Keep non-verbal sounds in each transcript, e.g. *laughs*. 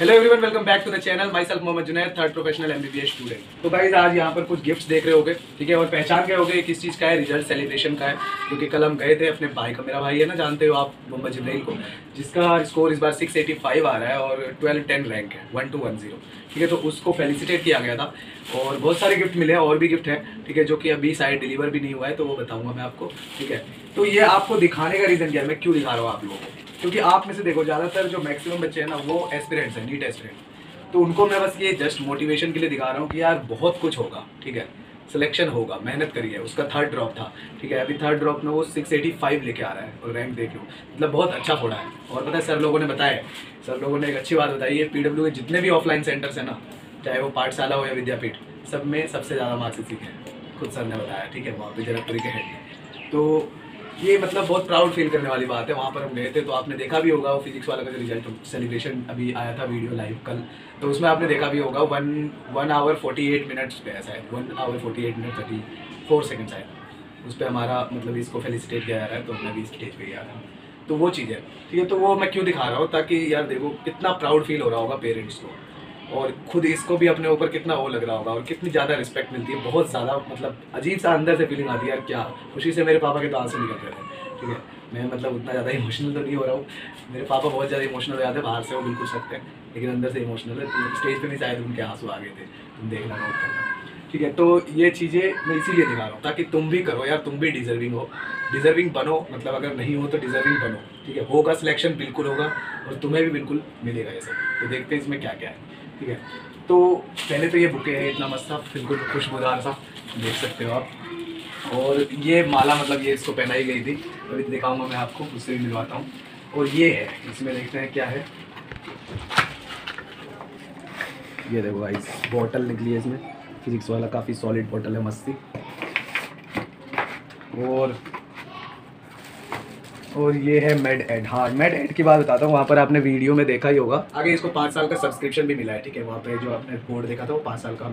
Hello everyone welcome back to the channel myself Mohammed Junaid third professional MBBS student तो guys आज यहाँ पर कुछ गिफ्ट्स देख रहे होगे, ठीक है? और पहचान गए होगे किस चीज़ का है रिज़ल्ट सेलिब्रेशन का है, क्योंकि कल हम गए थे अपने भाई का, मेरा भाई है ना, जानते हो आप मोहम्मद जब्राइल को, जिसका स्कोर इस बार 685 आ रहा है और 12 10 रैंक है वन टू वन ज़ीरो ठीक है? तो उसको फेलिसिटेट किया गया था और बहुत सारे गिफ्ट मिले हैं, और भी गिफ्ट हैं, ठीक है? जो कि अभी शायद डिलीवर भी नहीं हुआ है तो वो बताऊँगा मैं आपको, ठीक है? तो ये आपको दिखाने का रीज़न क्या है, मैं क्यों दिखा रहा हूँ आप लोगों को? क्योंकि आप में से देखो, ज़्यादातर जो मैक्सिमम बच्चे हैं ना, वो एस्पिरेंट्स हैं नीट एस्पिरेंट तो उनको मैं बस ये जस्ट मोटिवेशन के लिए दिखा रहा हूँ कि यार, बहुत कुछ होगा, ठीक है? सिलेक्शन होगा, मेहनत करिए उसका थर्ड ड्रॉप था, ठीक है? अभी थर्ड ड्रॉप में वो 685 लेके आ रहा है, और रैंक देख लो। मतलब बहुत अच्छा फोड़ा है। और पता है, सर लोगों ने बताया सर लोगों ने एक अच्छी बात बताई है पी के जितने भी ऑफलाइन सेंटर्स हैं ना, चाहे वो पाठशाला हो या विद्यापीठ, सब में सबसे ज़्यादा मार्क्स इसी के खुद सर ने बताया, ठीक है? वहाँ पे जनकपुरी के हेड तो ये मतलब बहुत प्राउड फील करने वाली बात है। वहाँ पर हम गए थे तो आपने देखा भी होगा, वो फिजिक्स वाला का जो रिज़ल्ट सेलिब्रेशन अभी आया था वीडियो लाइव कल। तो उसमें आपने देखा भी होगा one one hour forty eight minutes है शायद। One hour forty eight minute thirty four second शायद उस पर हमारा मतलब इसको फेलिसिटेट किया जा रहा है तो मैं भी स्टेज पे गया था। तो वो चीज़ है। ठीक है तो वो मैं क्यों दिखा रहा हूँ, ताकि यार देखो, कितना प्राउड फील हो रहा होगा पेरेंट्स को। और खुद इसको भी अपने ऊपर कितना वो लग रहा होगा और कितनी ज़्यादा रिस्पेक्ट मिलती है, बहुत ज़्यादा मतलब अजीब सा अंदर से फीलिंग आती है, यार क्या? खुशी से मेरे पापा के तो आँसू निकल रहे थे, ठीक है? मैं मतलब उतना ज़्यादा इमोशनल तो नहीं हो रहा हूँ। मेरे पापा बहुत ज़्यादा इमोशनल हो जाते बाहर से वो बिल्कुल सकते हैं, लेकिन अंदर से इमोशनल है तो स्टेज पे भी शायद उनके आँसू आ गए थे, तुम देखना नोट करना, ठीक है? तो ये चीज़ें मैं इसीलिए दिखा रहा हूँ, ताकि तुम भी करो, यार तुम भी डिजर्विंग हो डिजर्विंग बनो मतलब अगर नहीं हो तो डिजर्विंग बनो, ठीक है? होगा सिलेक्शन बिल्कुल होगा, और तुम्हें भी बिल्कुल मिलेगा ये सब। तो देखते हैं इसमें क्या क्या है। ठीक है। तो पहले तो ये बुके है, इतना मस्त था बिल्कुल खुशबूदार सा, देख सकते हो आप। और ये माला मतलब ये इसको पहनाई गई थी, अभी तो दिखाऊँगा मैं आपको, उससे भी मिलवाता हूँ। और ये है, इसमें देखते हैं क्या है। ये देखो भाई बॉटल निकली है इसमें। फिजिक्स वाला काफ़ी सॉलिड बॉटल है, मस्ती। और और ये है मेड एड हाँ मेड एड की बात बताता हूँ, वहाँ पर आपने वीडियो में देखा ही होगा। आगे इसको पाँच साल का सब्सक्रिप्शन भी मिला है, ठीक है? वहाँ पे जो आपने बोर्ड देखा था, वो पाँच साल का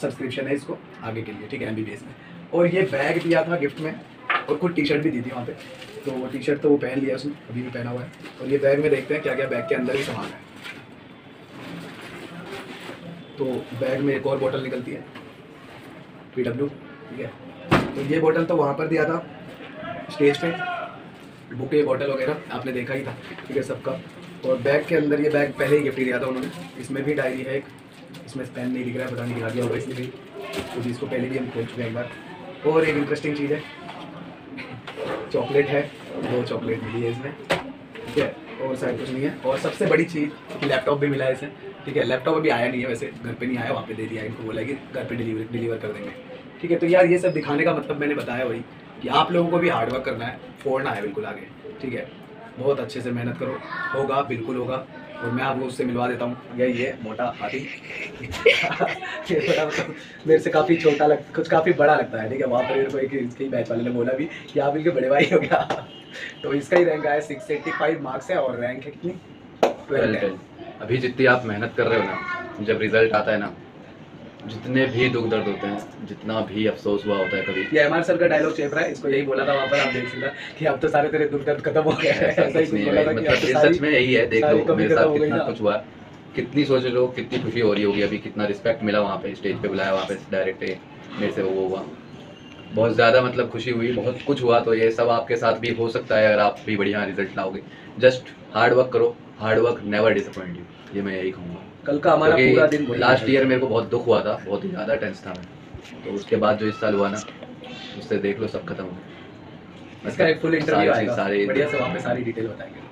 सब्सक्रिप्शन है इसको आगे के लिए, ठीक है? एमबीबीएस में। और ये बैग दिया था गिफ्ट में, और कुछ टी शर्ट भी दी थी वहाँ पे। तो वो टी शर्ट तो वो पहन लिया उसने, अभी भी पहना हुआ है। और ये बैग में देखते हैं क्या क्या बैग के अंदर ही सामान है। तो बैग में एक और बोतल निकलती है पी डब्ल्यू ठीक है? तो ये बोतल तो वहाँ पर दिया था स्टेज पे। बुके बॉटल वगैरह आपने देखा ही था, ठीक है, सबका। और बैग के अंदर ये बैग पहले ही गिफ्ट दिया था उन्होंने। इसमें भी डायरी है एक, इसमें पेन नहीं दिख रहा है, पता नहीं दिखा दिया होगा इसलिए भी। तो इसको पहले भी हम खोल चुके हैं एक बार। और एक इंटरेस्टिंग चीज़ है चॉकलेट है, दो चॉकलेट मिली है इसमें, ठीक है, और शायद कुछ नहीं है। और सबसे बड़ी चीज़, कि लैपटॉप भी मिला है इसे ठीक है लैपटॉप अभी आया नहीं है वैसे, घर पे नहीं आया, वहाँ पे दे दिया इनको बोला कि घर पे डिलीवर डिलीवर कर देंगे, ठीक है। तो यार ये सब दिखाने का मतलब मैंने बताया वही कि आप लोगों को भी हार्डवर्क करना है फोड़ना है बिल्कुल आगे, ठीक है? बहुत अच्छे से मेहनत करो, होगा, बिल्कुल होगा, और मैं आपको उससे मिलवा देता हूँ। यही ये मोटा हाथी। *laughs* ये मतलब मेरे से काफ़ी छोटा लग, कुछ काफ़ी बड़ा लगता है, ठीक है? वहाँ पर मेरे को एक इसके बैच वाले ने बोला भी कि आप इनके बड़े भाई हो गया *laughs* तो इसका ही रैंक आया सिक्स एट्टी फाइव मार्क्स है, और रैंक है कितनी? ट्वेल्व अभी जितनी आप मेहनत कर रहे हो ना, जब रिज़ल्ट आता है ना जितने भी दुख दर्द होते हैं जितना भी अफसोस हुआ होता है कभी। ये एम सर का डायलॉग चेप रहा है इसको यही बोला था वहाँ पर आप देख सकते कि अब तो सारे तेरे दुख दर्द खत्म हो है। मतलब तो सच में यही है देख लो मेरे साथ कितना कुछ हुआ कितनी सोच लो कितनी खुशी हो रही होगी अभी कितना रिस्पेक्ट मिला वहाँ पे स्टेज पे बुलाया वहाँ पे डायरेक्ट मेरे से वो हुआ। बहुत ज़्यादा मतलब खुशी हुई बहुत कुछ हुआ तो ये सब आपके साथ भी हो सकता है अगर आप भी बढ़िया रिज़ल्ट लाओगे। जस्ट हार्ड वर्क करो hard work never disappoint you ये मैं यही कहूँगा। कल का हमारा पूरा दिन लास्ट ईयर मेरे को बहुत दुख हुआ था बहुत ही ज़्यादा टेंस था मैं। तो उसके बाद जो इस साल हुआ ना उससे देख लो सब खत्म हो गया। इसका एक फुल इंटरव्यू आएगा। सारे बढ़िया से वहाँ पे सारी डिटेल बताएँगे।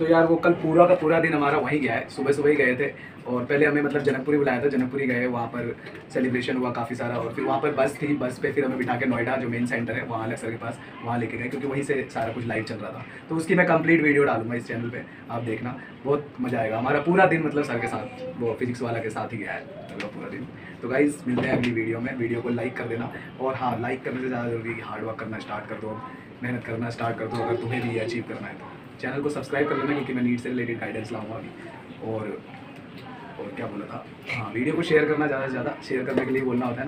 तो यार वो कल पूरा का पूरा दिन हमारा वहीं गया है। सुबह सुबह ही गए थे और पहले हमें मतलब जनकपुरी बुलाया था। जनकपुरी गए, वहाँ पर सेलिब्रेशन हुआ काफ़ी सारा और फिर वहाँ पर बस थी, बस पे फिर हमें बिठा के नोएडा, जो मेन सेंटर है, वहाँ सर के पास, वहाँ लेके गए क्योंकि वहीं से सारा कुछ लाइव चल रहा था। तो उसकी मैं कंप्लीट वीडियो डालूँगा इस चैनल पर आप देखना। बहुत मज़ा आएगा। हमारा पूरा दिन मतलब सर के साथ, वो फिजिक्स वाला के साथ ही गया है कल पूरा दिन। तो गाइज़ मिलते हैं अगली वीडियो में। वीडियो को लाइक कर देना। और हाँ लाइक करने से ज़्यादा ज़रूरी है कि हार्ड वर्क करना स्टार्ट कर दो। मेहनत करना स्टार्ट कर दो। अगर तुम्हें भी अचीव करना है तो। चैनल को सब्सक्राइब कर लेना क्योंकि मैं नीट से रिलेटेड गाइडेंस लाऊँगा अभी। और और क्या बोला था? हाँ वीडियो को शेयर करना ज़्यादा से ज़्यादा शेयर करने के लिए बोलना होता है